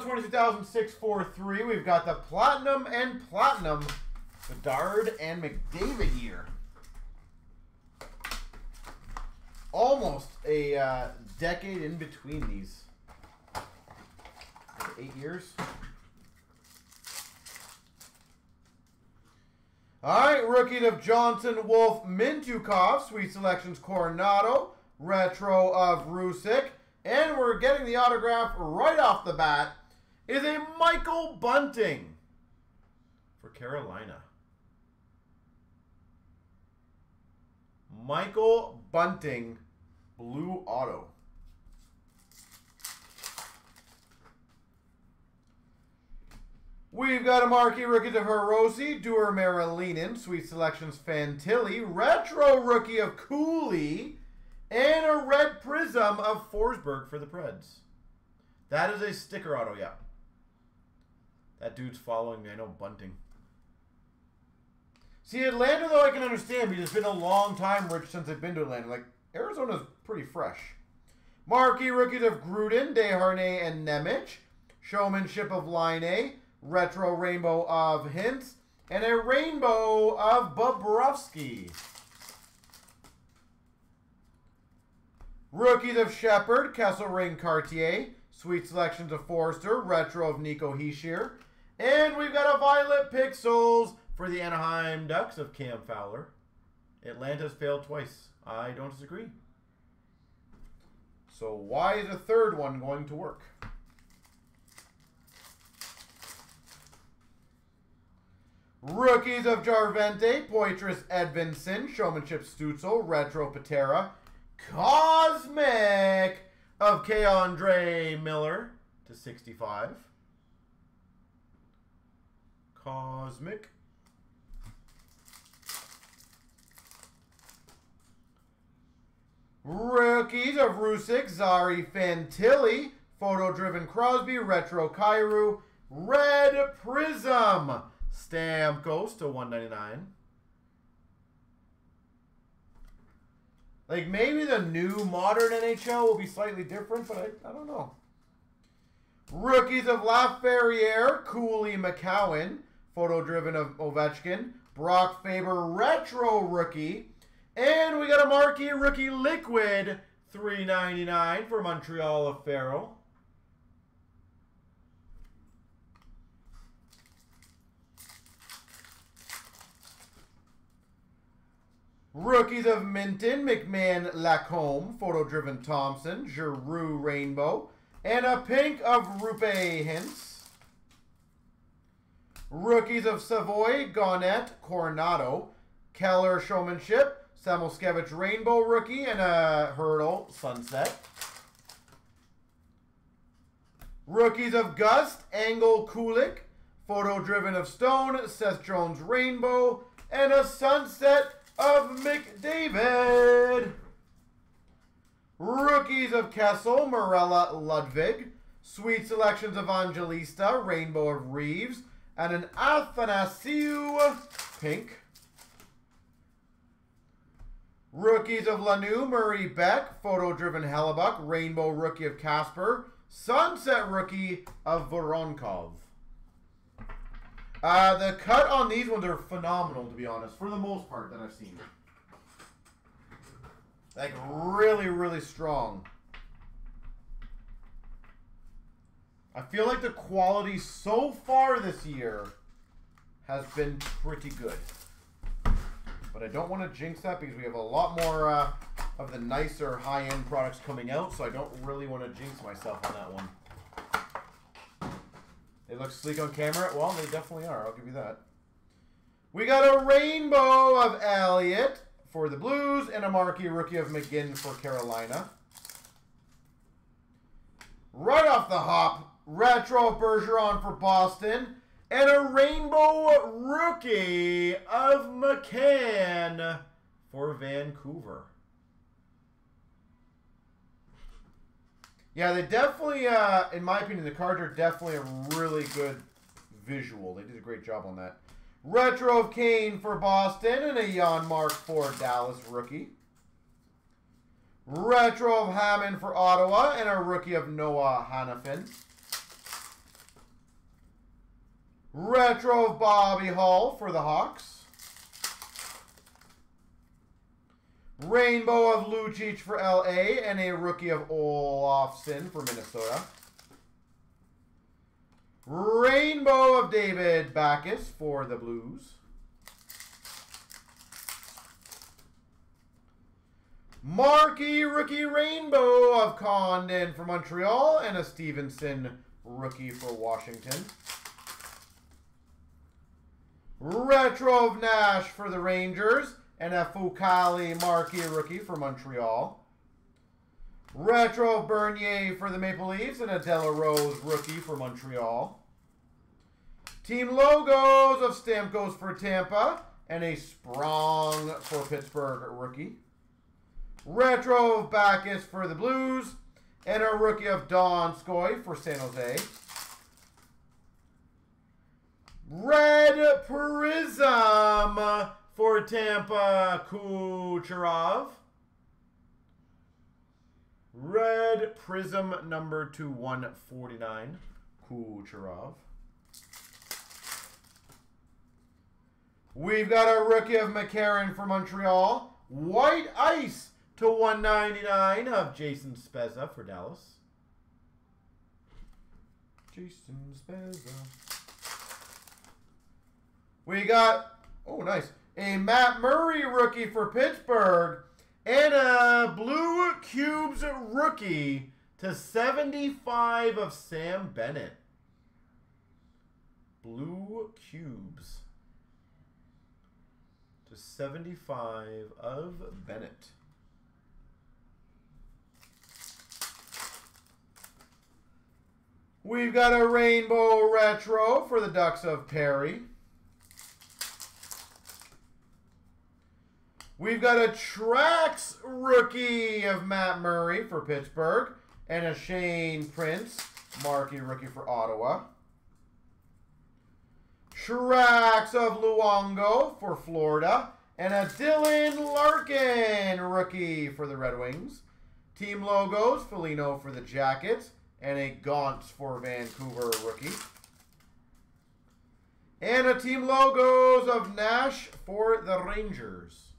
of 22,643. We've got the Platinum and Platinum. Bedard and McDavid here. Almost a uh, decade in between these. Eight years. All right, rookie of Johnson, Wolf, Mintyukov, Sweet Selections, Coronado, retro of Rusick, and we're getting the autograph right off the bat is a Michael Bunting for Carolina. Michael Bunting, blue auto. We've got a marquee rookie of Hirose, Duer Marilinen, Sweet Selections Fantilli, retro rookie of Cooley, and a red prism of Forsberg for the Preds. That is a sticker auto, yeah. That dude's following me. I know Bunting. See, Atlanta, though, I can understand because it's been a long time, Rich, since I've been to Atlanta. Like, Arizona's pretty fresh. Marquee rookies of Gruden, Desharnais, and Nemec. Showmanship of Laine. Retro Rainbow of Hintz. And a Rainbow of Bobrovsky. Rookies of Shepard, Kesselring Cartier. Sweet selections of Forrester, Retro of Nico Hischier. And we've got a Violet Pixels for the Anaheim Ducks of Cam Fowler. Atlanta's failed twice. I don't disagree. So why is a third one going to work? Rookies of Jarvente, Poitras Edvinsson, Showmanship Stutzle, Retro Patera, Cosmic of K'Andre Miller to 65. Cosmic. Rookies of Rusick, Zary Fantilli, Photo Driven Crosby, Retro Kyrou, Red Prism, Stamp Stamkos to 199. Like, maybe the new modern NHL will be slightly different, but I, I don't know. Rookies of Laferriere, Cooley McCowan, photo driven of Ovechkin, Brock Faber retro rookie, and we got a marquee rookie liquid 399 for Montreal of Farrell. Rookies of Minten, McMahon Lacombe, Photo Driven Thompson, Giroux Rainbow, and a pink of Roope Hintz. Rookies of Savoie, Gaunet, Coronado, Keller Showmanship, Samoskevich Rainbow Rookie, and a Hertl Sunset. Rookies of Gust, Angle Kulik, Photo Driven of Stone, Seth Jones Rainbow, and a Sunset of McDavid. Rookies of Kessel, Morella Ludwig. Sweet selections of Angelista, Rainbow of Reeves, and an Athanasiu Pink. Rookies of Lanu, Murray Beck, Photo Driven Hellebuyck, Rainbow Rookie of Kasper, Sunset Rookie of Voronkov. Uh, the cut on these ones are phenomenal, to be honest, for the most part that I've seen. Like, really, really strong. I feel like the quality so far this year has been pretty good. But I don't want to jinx that because we have a lot more uh, of the nicer high-end products coming out, so I don't really want to jinx myself on that one. They look sleek on camera. Well, they definitely are. I'll give you that. We got a rainbow of Elliott for the Blues and a marquee rookie of McGinn for Carolina. Right off the hop, retro Bergeron for Boston. And a rainbow rookie of McCann for Vancouver. Yeah, they definitely, uh, in my opinion, the cards are definitely a really good visual. They did a great job on that. Retro of Kane for Boston and a Janmark for Dallas rookie. Retro of Hammond for Ottawa and a rookie of Noah Hanifin. Retro of Bobby Hall for the Hawks. Rainbow of Lucic for LA and a rookie of Olofsson for Minnesota. Rainbow of David Backes for the Blues. Marky rookie rainbow of Condon for Montreal and a Stevenson rookie for Washington. Retro of Nash for the Rangers and a Fucale Marquee rookie for Montreal. Retro of Bernier for the Maple Leafs and a Della Rose rookie for Montreal. Team logos of Stamkos for Tampa and a Sprong for Pittsburgh rookie. Retro of Backes for the Blues. And a rookie of Donskoi for San Jose. Red Prism for Tampa, Kucherov. Red Prism number to 149, Kucherov. We've got a rookie of McCarron for Montreal. White Ice to 199 of Jason Spezza for Dallas. Jason Spezza. We got, oh nice, a Matt Murray rookie for Pittsburgh and a Blue Cubes rookie to 75 of Sam Bennett. Blue Cubes to 75 of Bennett. We've got a Rainbow Retro for the Ducks of Perry. We've got a Trax rookie of Matt Murray for Pittsburgh. And a Shane Prince, marquee rookie for Ottawa. Trax of Luongo for Florida. And a Dylan Larkin rookie for the Red Wings. Team logos, Foligno for the Jackets and a Gaunce for Vancouver rookie. And a team logos of Nash for the Rangers.